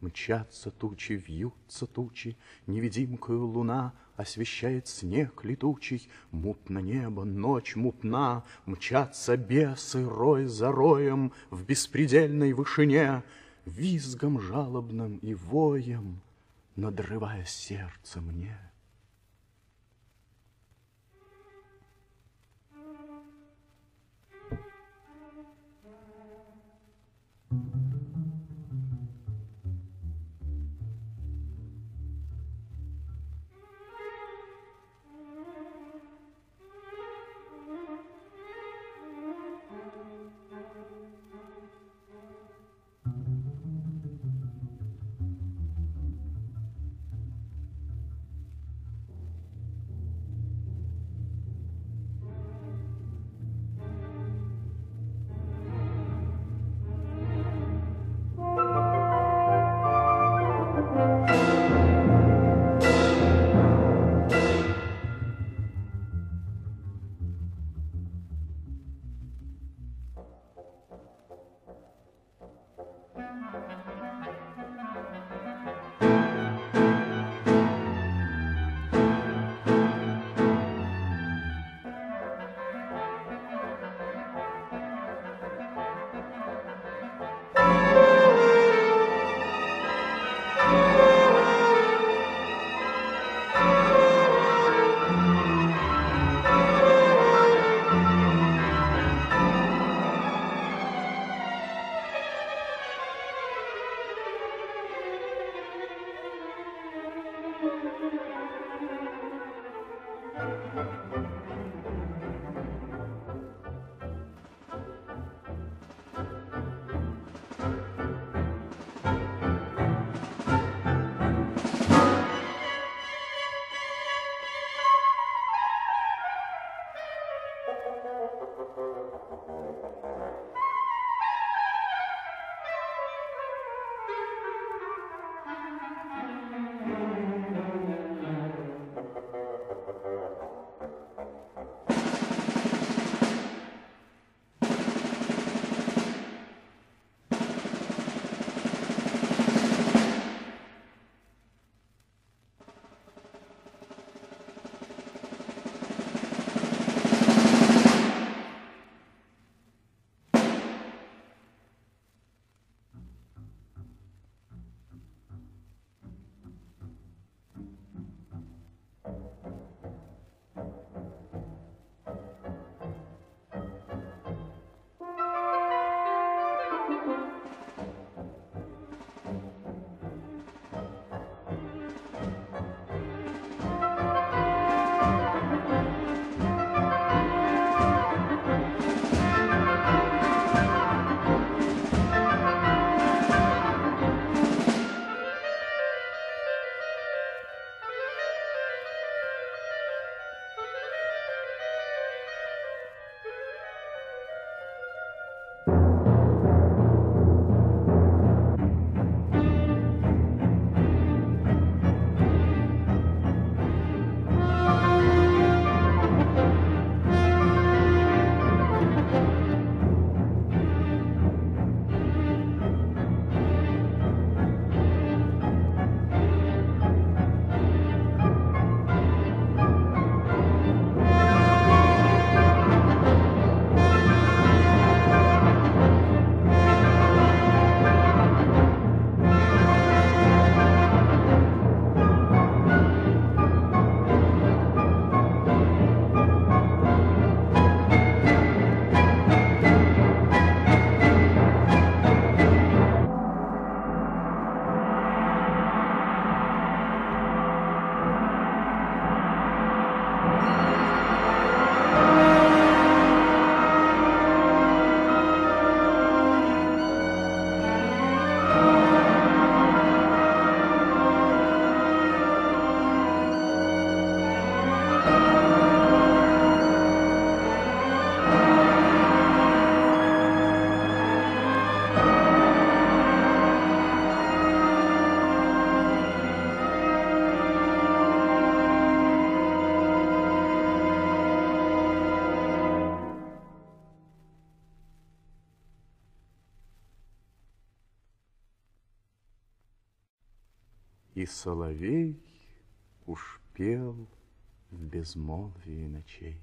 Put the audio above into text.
Мчатся тучи, вьются тучи, Невидимкою луна Освещает снег летучий, Мутно небо, ночь мутна, Мчатся бесы рой за роем В беспредельной вышине, Визгом жалобным и воем, Надрывая сердце мне. И соловей уж пел в безмолвии ночей.